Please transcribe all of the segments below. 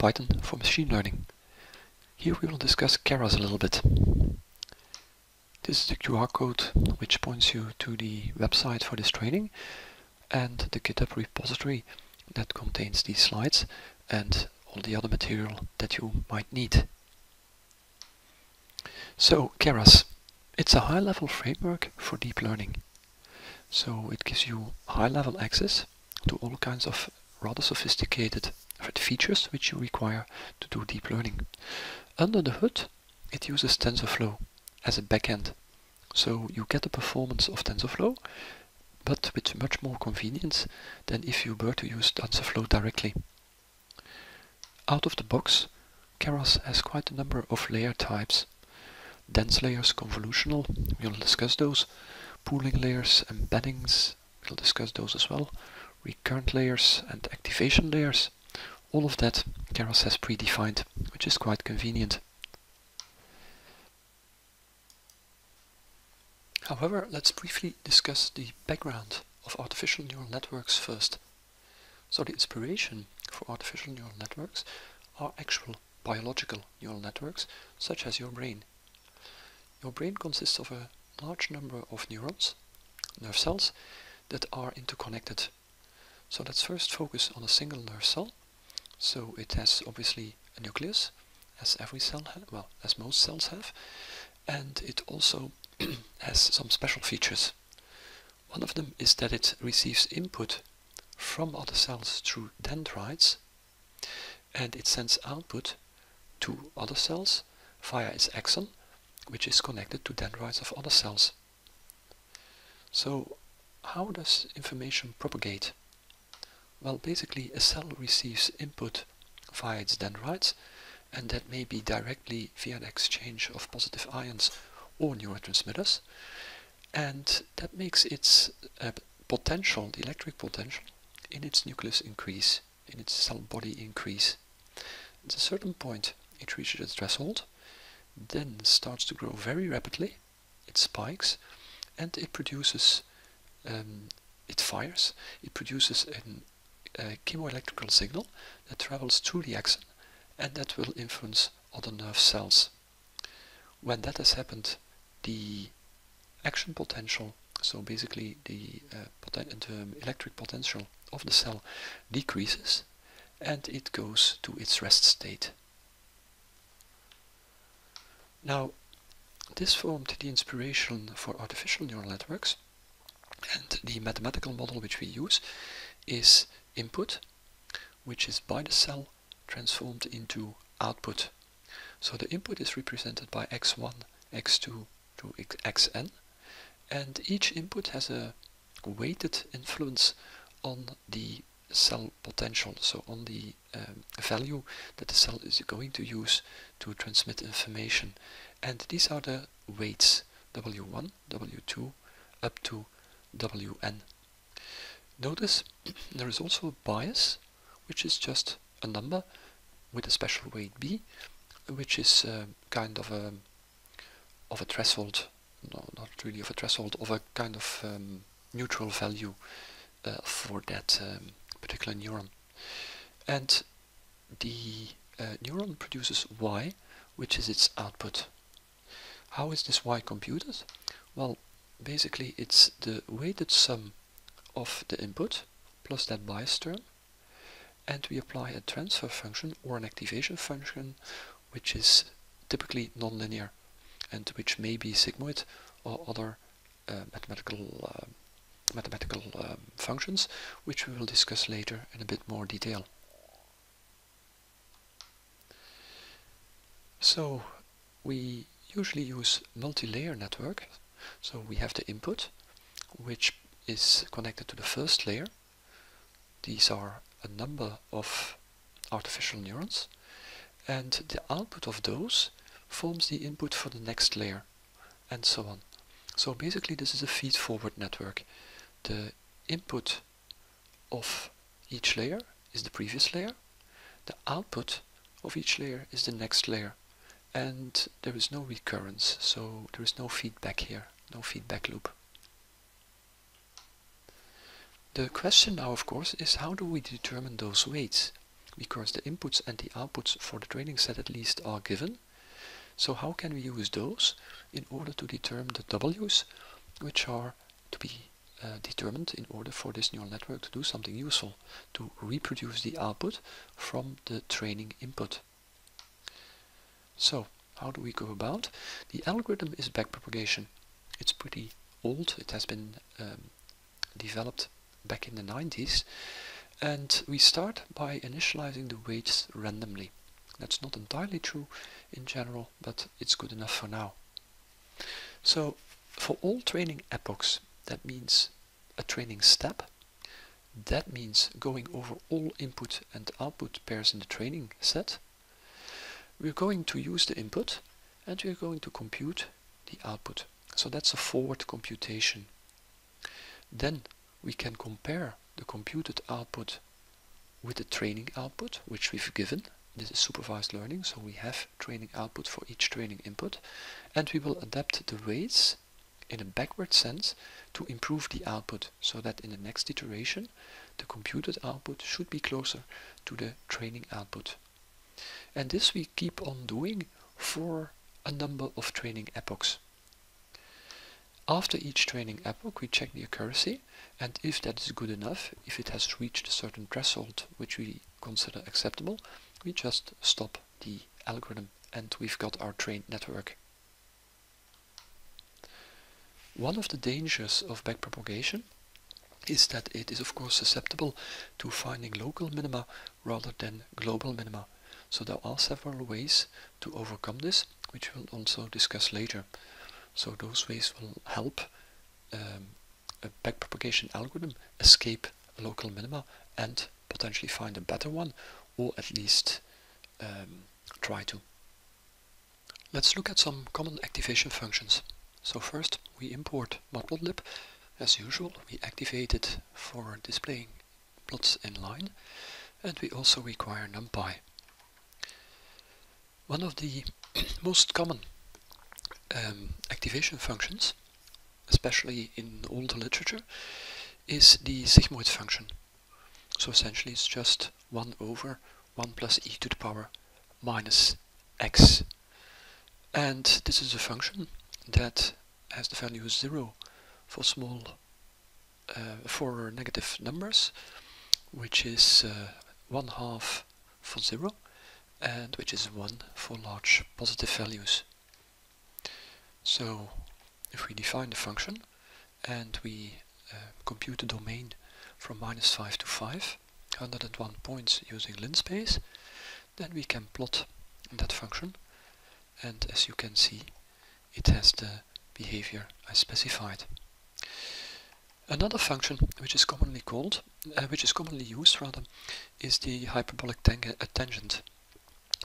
Python for Machine Learning. Here we will discuss Keras a little bit. This is the QR code which points you to the website for this training and the GitHub repository that contains these slides and all the other material that you might need. So Keras, it's a high-level framework for deep learning. So it gives you high-level access to all kinds of rather sophisticated features which you require to do deep learning. Under the hood, it uses TensorFlow as a backend. So you get the performance of TensorFlow, but with much more convenience than if you were to use TensorFlow directly. Out of the box, Keras has quite a number of layer types. Dense layers, convolutional, we'll discuss those. Pooling layers, embeddings, we'll discuss those as well. Recurrent layers and activation layers. All of that Keras has predefined, which is quite convenient. However, let's briefly discuss the background of artificial neural networks first. So the inspiration for artificial neural networks are actual biological neural networks, such as your brain. Your brain consists of a large number of neurons, nerve cells, that are interconnected. So let's first focus on a single nerve cell so it has obviously a nucleus, as every cell well, as most cells have, and it also has some special features. One of them is that it receives input from other cells through dendrites, and it sends output to other cells via its axon, which is connected to dendrites of other cells. So how does information propagate? Well, basically a cell receives input via its dendrites, and that may be directly via an exchange of positive ions or neurotransmitters, and that makes its uh, potential, the electric potential, in its nucleus increase, in its cell body increase. At a certain point it reaches its threshold, then starts to grow very rapidly, it spikes, and it produces, um, it fires, it produces an a chemoelectrical signal that travels through the axon and that will influence other nerve cells. When that has happened, the action potential, so basically the, uh, the electric potential of the cell decreases and it goes to its rest state. Now, this formed the inspiration for artificial neural networks and the mathematical model which we use is input, which is by the cell transformed into output. So the input is represented by x1, x2 to xn, and each input has a weighted influence on the cell potential, so on the um, value that the cell is going to use to transmit information. And these are the weights, W1, W2, up to Wn. Notice there is also a bias, which is just a number with a special weight b, which is uh, kind of a of a threshold, no, not really of a threshold, of a kind of um, neutral value uh, for that um, particular neuron. And the uh, neuron produces y, which is its output. How is this y computed? Well, basically it's the weighted sum of the input plus that bias term and we apply a transfer function or an activation function which is typically nonlinear and which may be sigmoid or other uh, mathematical uh, mathematical um, functions which we will discuss later in a bit more detail. So we usually use multi-layer network so we have the input which is connected to the first layer. These are a number of artificial neurons and the output of those forms the input for the next layer and so on. So basically this is a feed-forward network. The input of each layer is the previous layer, the output of each layer is the next layer and there is no recurrence, so there is no feedback here, no feedback loop. The question now, of course, is how do we determine those weights? because the inputs and the outputs for the training set at least are given. So how can we use those in order to determine the W's which are to be uh, determined in order for this neural network to do something useful, to reproduce the output from the training input. So, how do we go about? The algorithm is backpropagation. It's pretty old, it has been um, developed back in the 90s, and we start by initializing the weights randomly. That's not entirely true in general, but it's good enough for now. So, for all training epochs, that means a training step. That means going over all input and output pairs in the training set. We're going to use the input and we're going to compute the output. So that's a forward computation. Then we can compare the computed output with the training output, which we've given. This is supervised learning, so we have training output for each training input. And we will adapt the weights in a backward sense to improve the output so that in the next iteration the computed output should be closer to the training output. And this we keep on doing for a number of training epochs. After each training epoch we check the accuracy and if that is good enough, if it has reached a certain threshold which we consider acceptable, we just stop the algorithm and we've got our trained network. One of the dangers of backpropagation is that it is of course susceptible to finding local minima rather than global minima. So there are several ways to overcome this, which we'll also discuss later. So those ways will help um, a backpropagation algorithm escape local minima and potentially find a better one, or at least um, try to. Let's look at some common activation functions. So first we import matplotlib. As usual, we activate it for displaying plots in line and we also require numpy. One of the most common um, activation functions, especially in older literature, is the sigmoid function. So essentially it's just 1 over 1 plus e to the power minus x. And this is a function that has the value 0 for small uh, for negative numbers which is uh, 1 half for 0 and which is 1 for large positive values. So if we define the function and we uh, compute the domain from minus 5 to 5, 101 points using linspace, then we can plot that function and as you can see it has the behavior I specified. Another function which is commonly called, uh, which is commonly used rather, is the hyperbolic uh, tangent.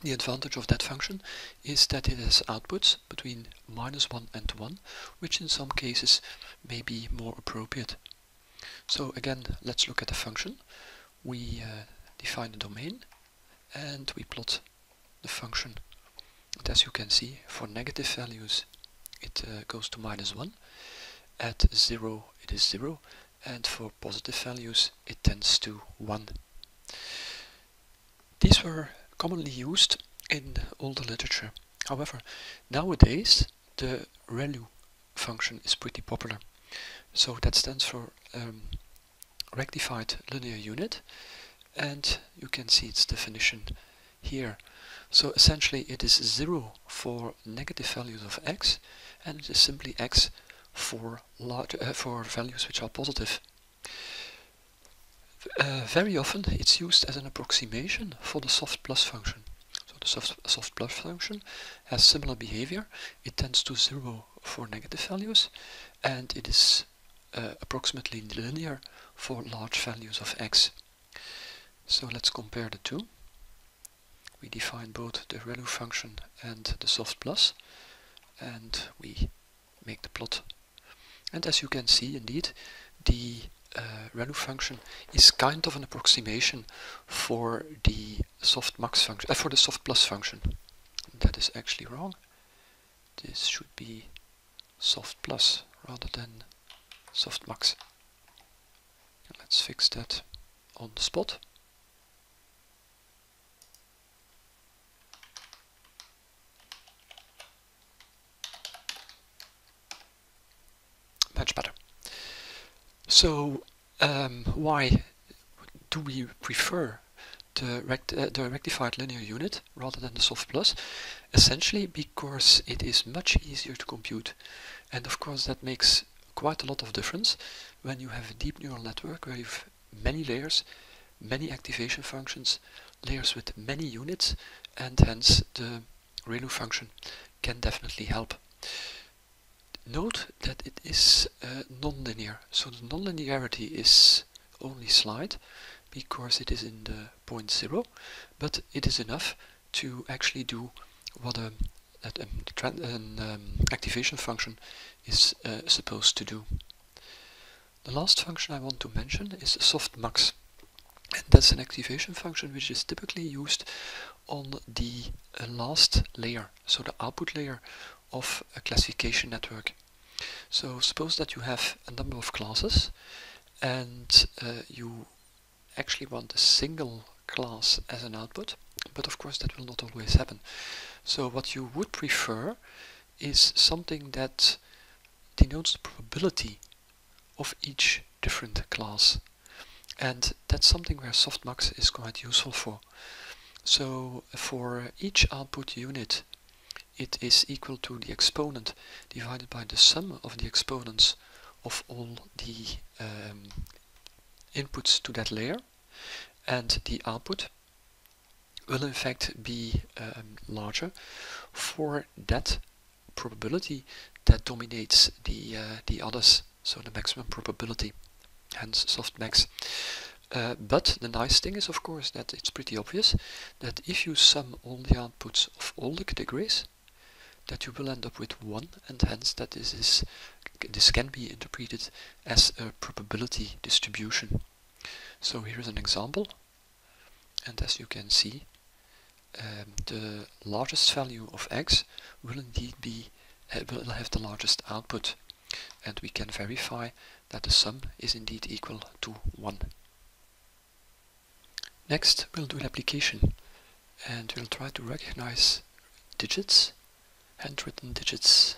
The advantage of that function is that it has outputs between minus 1 and 1, which in some cases may be more appropriate. So again, let's look at the function. We uh, define the domain and we plot the function. And as you can see, for negative values it uh, goes to minus 1. At 0 it is 0 and for positive values it tends to 1. These were commonly used in older literature. However, nowadays the ReLU function is pretty popular. So that stands for um, rectified linear unit and you can see its definition here. So essentially it is 0 for negative values of x and it is simply x for, large, uh, for values which are positive. Uh, very often it's used as an approximation for the soft plus function. So the soft, soft plus function has similar behavior. It tends to 0 for negative values and it is uh, approximately linear for large values of x. So let's compare the two. We define both the ReLU function and the soft plus and we make the plot. And as you can see indeed the ReLU function is kind of an approximation for the softmax function, uh, for the softplus function. That is actually wrong. This should be soft plus rather than softmax. Let's fix that on the spot. Much better. So um, why do we prefer the, rect uh, the rectified linear unit rather than the soft plus? Essentially because it is much easier to compute and of course that makes quite a lot of difference when you have a deep neural network where you've many layers, many activation functions, layers with many units and hence the ReLU function can definitely help. Note that it is uh, nonlinear, so the nonlinearity is only slight because it is in the point zero, but it is enough to actually do what a, a, an um, activation function is uh, supposed to do. The last function I want to mention is softmax. And that's an activation function which is typically used on the uh, last layer, so the output layer of a classification network. So suppose that you have a number of classes and uh, you actually want a single class as an output, but of course that will not always happen. So what you would prefer is something that denotes the probability of each different class. And that's something where softmax is quite useful for. So for each output unit it is equal to the exponent divided by the sum of the exponents of all the um, inputs to that layer. And the output will in fact be um, larger for that probability that dominates the uh, the others so the maximum probability hence softmax uh, but the nice thing is of course that it's pretty obvious that if you sum all the outputs of all the categories that you will end up with 1 and hence that this is this can be interpreted as a probability distribution. So here's an example and as you can see um, the largest value of x will indeed be will have the largest output and we can verify that the sum is indeed equal to 1. Next we'll do an application and we'll try to recognize digits handwritten digits.